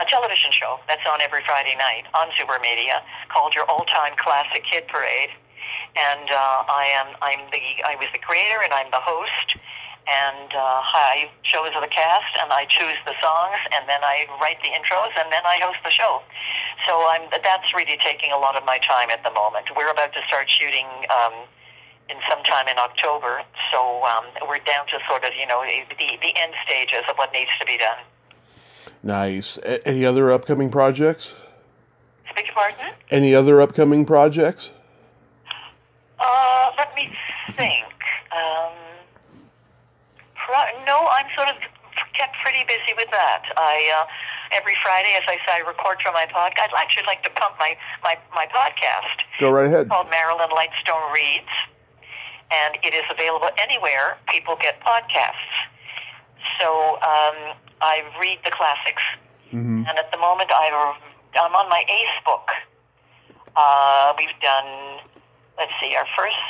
Speaker 2: a television show that's on every Friday night on Zoomer Media called Your Old Time Classic Hit Parade, and uh, I am I'm the I was the creator and I'm the host, and uh, I chose the cast and I choose the songs and then I write the intros and then I host the show. So I'm that's really taking a lot of my time at the moment. We're about to start shooting. Um, in sometime in October, so um, we're down to sort of you know the the end stages of what needs to be done.
Speaker 1: Nice. A- any other upcoming projects?
Speaker 2: Beg your pardon?
Speaker 1: Any other upcoming projects?
Speaker 2: Uh, let me think. Um, pro- no, I'm sort of kept pretty busy with that. I uh, every Friday, as I say, I record for my podcast. I'd actually like to pump my my my podcast
Speaker 1: Go right ahead.
Speaker 2: called Marilyn Lightstone Reads, and it is available anywhere people get podcasts. So um, I read the classics,
Speaker 1: hmm
Speaker 2: and at the moment I, I'm on my eighth book. Uh, we've done, let's see, our first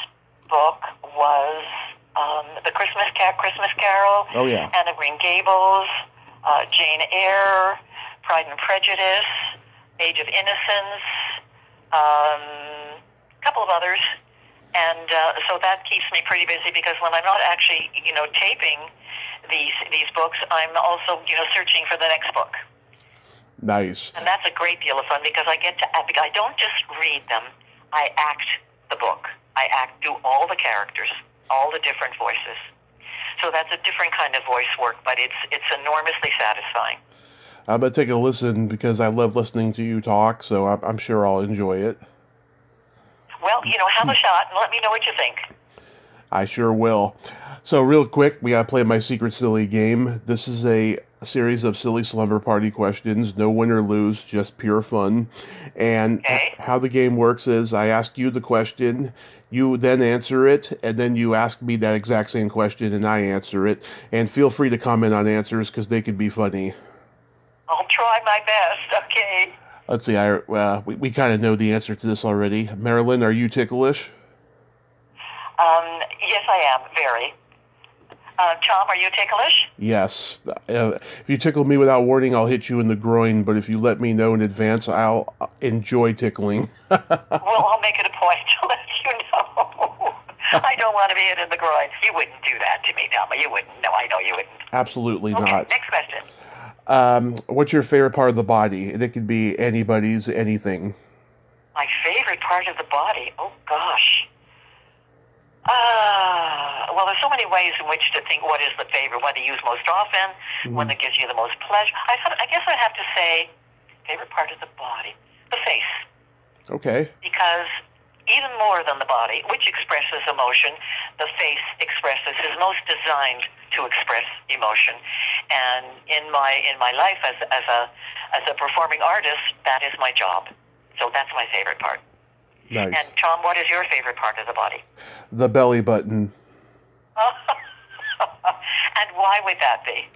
Speaker 2: book was um, the Christmas Car- Christmas Carol,
Speaker 1: Oh yeah.
Speaker 2: Anne of Green Gables, uh, Jane Eyre, Pride and Prejudice, Age of Innocence, um, a couple of others, and uh, so that keeps me pretty busy because when I'm not actually, you know, taping these these books, I'm also, you know, searching for the next book.
Speaker 1: Nice.
Speaker 2: And that's a great deal of fun because I get to I don't just read them, I act the book. I act do all the characters, all the different voices. So that's a different kind of voice work, but it's it's enormously satisfying.
Speaker 1: I'm gonna take a listen because I love listening to you talk, so I'm, I'm sure I'll enjoy it.
Speaker 2: Well, you know, have a shot and let me know what you think.
Speaker 1: I sure will. So, real quick, we gotta play my secret silly game. This is a series of silly slumber party questions, no win or lose, just pure fun. And
Speaker 2: Okay.
Speaker 1: how the game works is I ask you the question, you then answer it, and then you ask me that exact same question, and I answer it. And feel free to comment on answers because they can be funny.
Speaker 2: I'll try my best. Okay.
Speaker 1: Let's see, I uh, we, we kind of know the answer to this already. Marilyn, are you ticklish?
Speaker 2: Um, yes, I am very. Uh, Tom, are you ticklish?
Speaker 1: Yes. Uh, if you tickle me without warning, I'll hit you in the groin. But if you let me know in advance, I'll uh, enjoy tickling.
Speaker 2: well, I'll make it a point to let you know. I don't want to be hit in the groin. You wouldn't do that to me, Tom. You wouldn't. No, I know you wouldn't.
Speaker 1: Absolutely
Speaker 2: Okay,
Speaker 1: not.
Speaker 2: next question.
Speaker 1: Um, what's your favorite part of the body? And it could be anybody's, anything.
Speaker 2: My favorite part of the body. Oh gosh. Uh, well, there's so many ways in which to think what is the favorite, what to use most often, one that gives you the most pleasure. I, thought- I guess I have to say, favorite part of the body, the face,
Speaker 1: Okay.
Speaker 2: because even more than the body, which expresses emotion, the face expresses is most designed to express emotion. And in my in my life as as a as a performing artist, that is my job. So that's my favorite part.
Speaker 1: Nice.
Speaker 2: And Tom, what is your favorite part of the body?
Speaker 1: The belly button.
Speaker 2: and why would that be?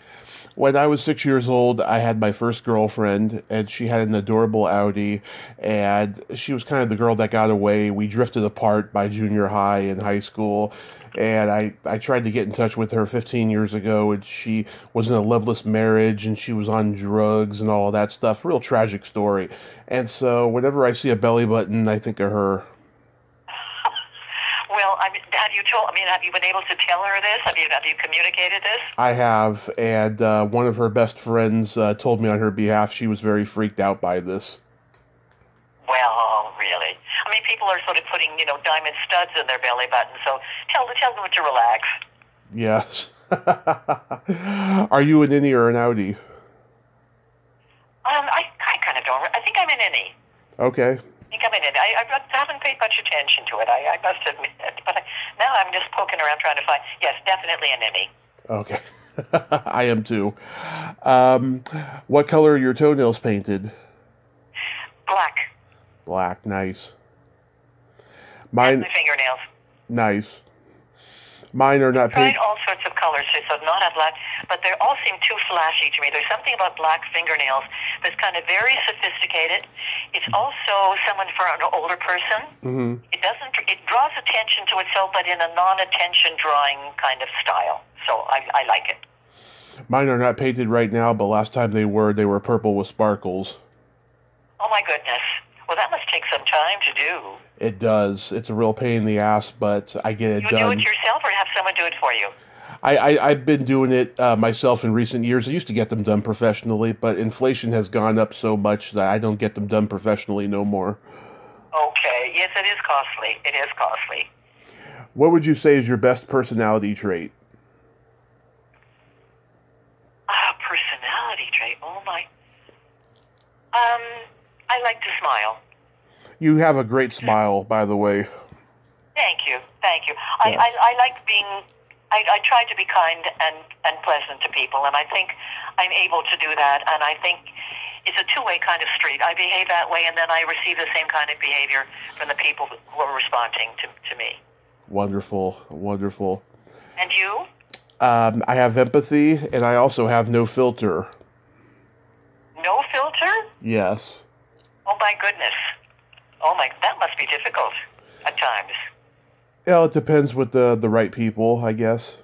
Speaker 1: When I was six years old, I had my first girlfriend, and she had an adorable outie, and she was kind of the girl that got away. We drifted apart by junior high and high school, and I, I tried to get in touch with her 15 years ago, and she was in a loveless marriage, and she was on drugs and all of that stuff. Real tragic story. And so, whenever I see a belly button, I think of her.
Speaker 2: Well, I mean, have you told? I mean, have you been able to tell her this? Have you have you communicated this?
Speaker 1: I have, and uh, one of her best friends uh, told me on her behalf she was very freaked out by this.
Speaker 2: Well, really. I mean, people are sort of putting you know diamond studs in their belly button. So tell tell them to relax.
Speaker 1: Yes. Are you an innie or an outie?
Speaker 2: Um, I I kind of don't. I think I'm an innie.
Speaker 1: Okay.
Speaker 2: I think I'm an innie. I, I haven't paid much attention to it. I, I must admit, but I, now I'm just poking around trying to find. Yes, definitely an innie.
Speaker 1: Okay. I am too. Um, what color are your toenails painted?
Speaker 2: Black.
Speaker 1: Black. Nice.
Speaker 2: My fingernails.
Speaker 1: Nice. Mine are not
Speaker 2: tried
Speaker 1: painted.
Speaker 2: all sorts of colors, so not have black, but they all seem too flashy to me. There's something about black fingernails that's kind of very sophisticated. It's also someone for an older person.
Speaker 1: hmm
Speaker 2: It doesn't. It draws attention to itself, but in a non-attention drawing kind of style. So I, I like it.
Speaker 1: Mine are not painted right now, but last time they were, they were purple with sparkles.
Speaker 2: Oh my goodness. Well, that must take some time to do.
Speaker 1: It does. It's a real pain in the ass, but I get it
Speaker 2: You do it yourself, or have someone do it for you?
Speaker 1: I, I, I've been doing it uh, myself in recent years. I used to get them done professionally, but inflation has gone up so much that I don't get them done professionally no more.
Speaker 2: Okay. Yes, it is costly. It is costly.
Speaker 1: What would you say is your best personality trait?
Speaker 2: Ah, personality trait. Oh my. Um, I like to smile.
Speaker 1: You have a great smile, by the way.
Speaker 2: Thank you, thank you. I. I, I like being. I, I try to be kind and and pleasant to people, and I think I'm able to do that. And I think it's a two-way kind of street. I behave that way, and then I receive the same kind of behavior from the people who are responding to to me.
Speaker 1: Wonderful, wonderful.
Speaker 2: And you?
Speaker 1: Um, I have empathy, and I also have no filter.
Speaker 2: No filter?
Speaker 1: Yes.
Speaker 2: Oh my goodness. Oh my, that must be difficult at times.
Speaker 1: Well, it depends with the the right people, I guess.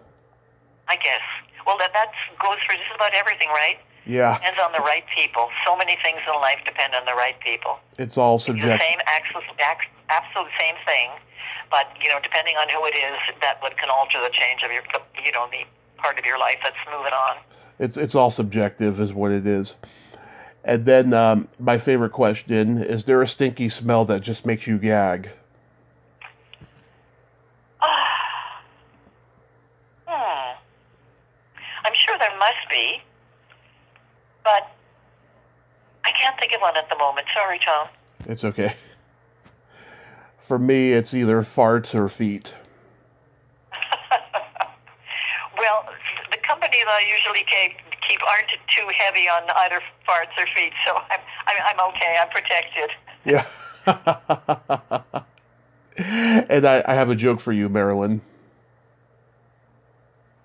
Speaker 2: I guess. Well, that that goes for just about everything, right?
Speaker 1: Yeah,
Speaker 2: Depends on the right people. So many things in life depend on the right people.
Speaker 1: it's all
Speaker 2: The same access, absolute same thing, but you know, depending on who it is, that would can alter the change of your, you know, the part of your life that's moving on.
Speaker 1: It's it's all subjective, is what it is. And then um, my favorite question: Is there a stinky smell that just makes you gag?
Speaker 2: hmm. I'm sure there must be, but I can't think of one at the moment. Sorry, Tom.
Speaker 1: It's okay. For me, it's either farts or feet.
Speaker 2: well, the company that I usually keep, keep aren't too heavy on either farts or feet, so I'm, I'm, I'm okay. I'm
Speaker 1: protected. Yeah. and I, I have a joke for you, Marilyn.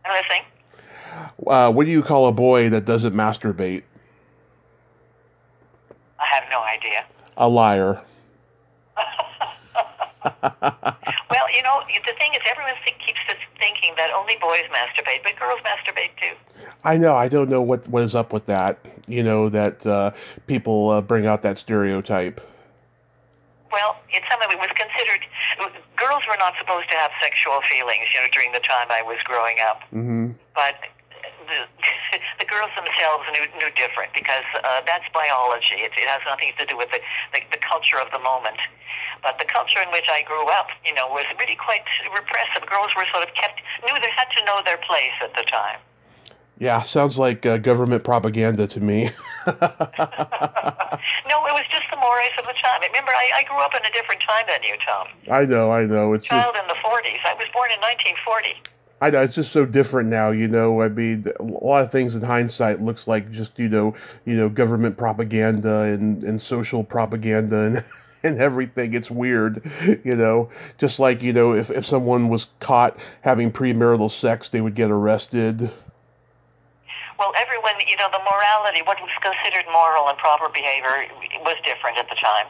Speaker 2: I'm listening.
Speaker 1: Uh, what do you call a boy that doesn't masturbate?
Speaker 2: I have no idea.
Speaker 1: A liar.
Speaker 2: you know, the thing is, everyone keeps thinking that only boys masturbate, but girls masturbate too.
Speaker 1: I know. I don't know what what is up with that. You know that uh, people uh, bring out that stereotype.
Speaker 2: Well, it's something that was considered. Girls were not supposed to have sexual feelings, you know, during the time I was growing up.
Speaker 1: Mm-hmm.
Speaker 2: But the, the girls themselves knew, knew different because uh, that's biology. It, it has nothing to do with the, the, the culture of the moment. But the culture in which I grew up, you know, was really quite repressive. Girls were sort of kept, knew they had to know their place at the time.
Speaker 1: Yeah, sounds like uh, government propaganda to me.
Speaker 2: no, it was just the mores of the time. Remember, I, I grew up in a different time than you, Tom.
Speaker 1: I know, I know. It's
Speaker 2: child
Speaker 1: just...
Speaker 2: in the 40s. I was born in 1940.
Speaker 1: I know it's just so different now. You know, I mean, a lot of things in hindsight looks like just you know, you know, government propaganda and and social propaganda and. and everything. It's weird, you know. Just like you know, if if someone was caught having premarital sex, they would get arrested.
Speaker 2: Well, everyone, you know, the morality, what was considered moral and proper behavior, was different at the time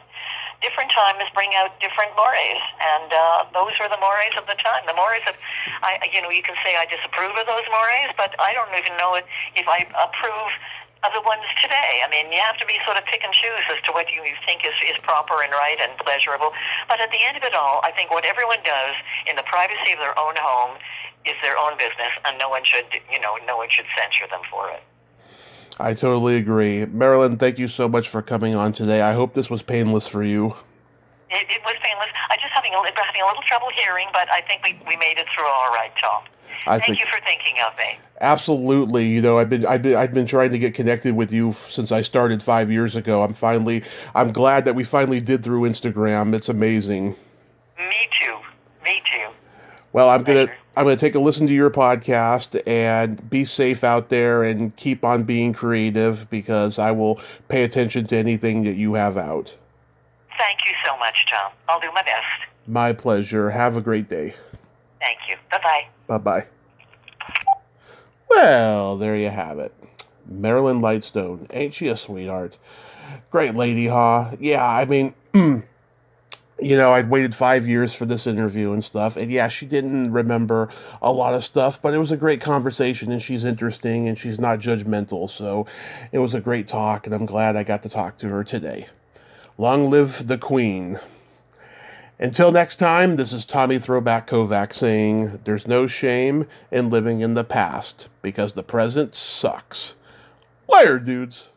Speaker 2: different times bring out different mores, and uh, those were the mores of the time. The mores of, I, you know, you can say I disapprove of those mores, but I don't even know if I approve of the ones today. I mean, you have to be sort of pick and choose as to what you think is, is proper and right and pleasurable. But at the end of it all, I think what everyone does in the privacy of their own home is their own business, and no one should, you know, no one should censure them for it.
Speaker 1: I totally agree. Marilyn, thank you so much for coming on today. I hope this was painless for you.
Speaker 2: It, it was painless. I'm just having a, having a little trouble hearing, but I think we, we made it through all right, Tom. I Thank think, you for thinking of me.
Speaker 1: Absolutely. You know, I've been I've been I've been trying to get connected with you since I started five years ago. I'm finally I'm glad that we finally did through Instagram. It's amazing.
Speaker 2: Me too. Me too.
Speaker 1: Well, I'm gonna I'm gonna take a listen to your podcast and be safe out there and keep on being creative because I will pay attention to anything that you have out.
Speaker 2: Thank you so much, Tom. I'll do my best.
Speaker 1: My pleasure. Have a great day.
Speaker 2: Thank you. Bye bye.
Speaker 1: Bye bye. Well, there you have it. Marilyn Lightstone. Ain't she a sweetheart? Great lady, huh? Yeah, I mean, you know, I'd waited five years for this interview and stuff. And yeah, she didn't remember a lot of stuff, but it was a great conversation and she's interesting and she's not judgmental. So it was a great talk, and I'm glad I got to talk to her today. Long live the Queen. Until next time, this is Tommy Throwback Kovac saying there's no shame in living in the past because the present sucks. Later, dudes.